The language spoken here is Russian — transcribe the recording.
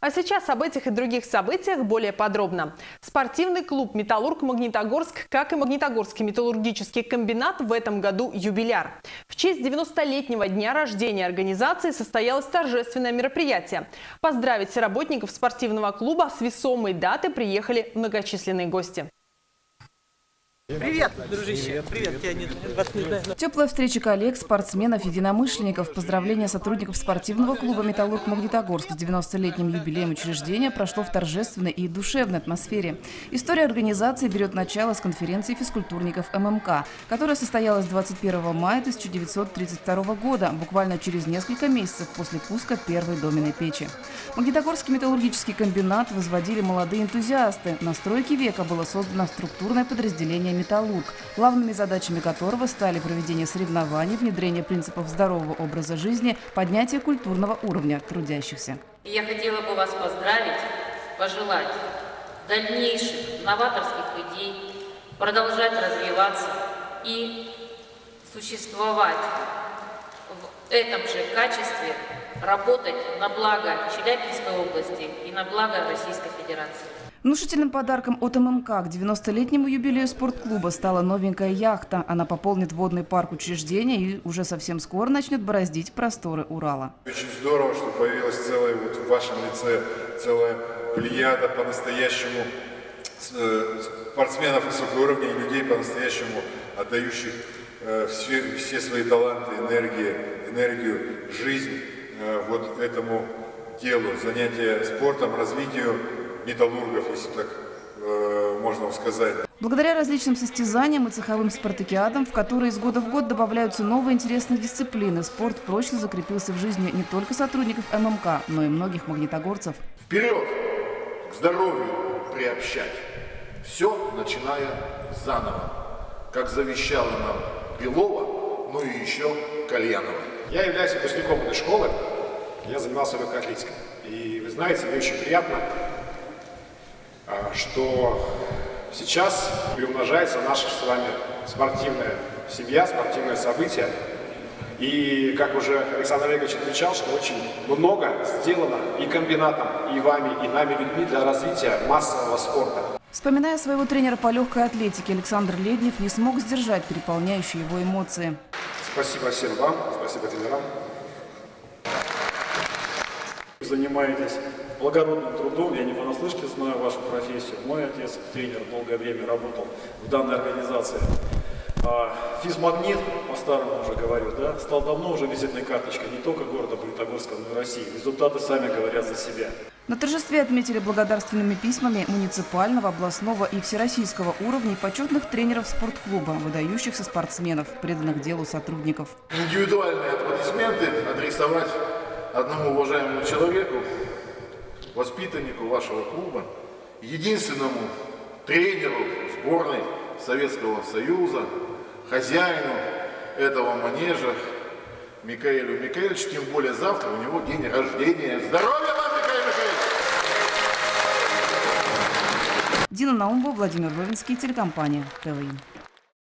А сейчас об этих и других событиях более подробно. Спортивный клуб «Металлург Магнитогорск», как и Магнитогорский металлургический комбинат, в этом году юбиляр. В честь 90-летнего дня рождения организации состоялось торжественное мероприятие. Поздравить работников спортивного клуба с весомой даты приехали многочисленные гости. Привет, дружище. Привет, я не, вас не. Теплая встреча коллег, спортсменов, единомышленников, поздравления сотрудников спортивного клуба «Металлург Магнитогорск» с 90-летним юбилеем учреждения прошло в торжественной и душевной атмосфере. История организации берет начало с конференции физкультурников ММК, которая состоялась 21 мая 1932 года, буквально через несколько месяцев после пуска первой доменной печи. Магнитогорский металлургический комбинат возводили молодые энтузиасты. На стройке века было создано структурное подразделение «Металлург», главными задачами которого стали проведение соревнований, внедрение принципов здорового образа жизни, поднятие культурного уровня трудящихся. Я хотела бы вас поздравить, пожелать дальнейших новаторских идей, продолжать развиваться и существовать в этом же качестве, работать на благо Челябинской области и на благо Российской Федерации. Внушительным подарком от ММК к 90-летнему юбилею спортклуба стала новенькая яхта. Она пополнит водный парк учреждения и уже совсем скоро начнет бороздить просторы Урала. Очень здорово, что появилась целая, вот в вашем лице, целая плеяда по-настоящему э, спортсменов высокого уровня и людей по-настоящему отдающих э, все, все свои таланты, энергии, энергию, жизнь э, вот этому делу, занятия спортом, развитию металлургов, если так э, можно сказать. Благодаря различным состязаниям и цеховым спартакиадам, в которые из года в год добавляются новые интересные дисциплины, спорт прочно закрепился в жизни не только сотрудников ММК, но и многих магнитогорцев. Вперед! К здоровью приобщать. Все, начиная заново. Как завещала нам Белова, ну и еще Кальянова. Я являюсь выпускником этой школы. Я занимался легкой атлетикой. И вы знаете, мне очень приятно что сейчас приумножается наша с вами спортивная семья, спортивное событие. И, как уже Александр Олегович отмечал, что очень много сделано и комбинатом, и вами, и нами людьми для развития массового спорта. Вспоминая своего тренера по легкой атлетике, Александр Леднев не смог сдержать переполняющие его эмоции. Спасибо всем вам, спасибо тренерам. Занимаетесь благородным трудом, я не понаслышке знаю вашу профессию. Мой отец, тренер, долгое время работал в данной организации. А физмагнит, по-старому уже говорю, да, стал давно уже визитной карточкой не только города Магнитогорска, но и России. Результаты сами говорят за себя. На торжестве отметили благодарственными письмами муниципального, областного и всероссийского уровней почетных тренеров спортклуба, выдающихся спортсменов, преданных делу сотрудников. Индивидуальные аплодисменты адресовать одному уважаемому человеку, воспитаннику вашего клуба, единственному тренеру сборной Советского Союза, хозяину этого манежа Микаэлю Микаэльевичу, тем более завтра у него день рождения. Здоровья вам, Микаэль Михайлович! Дина Наумова, Владимир Ровинский, телекомпания ТВИ.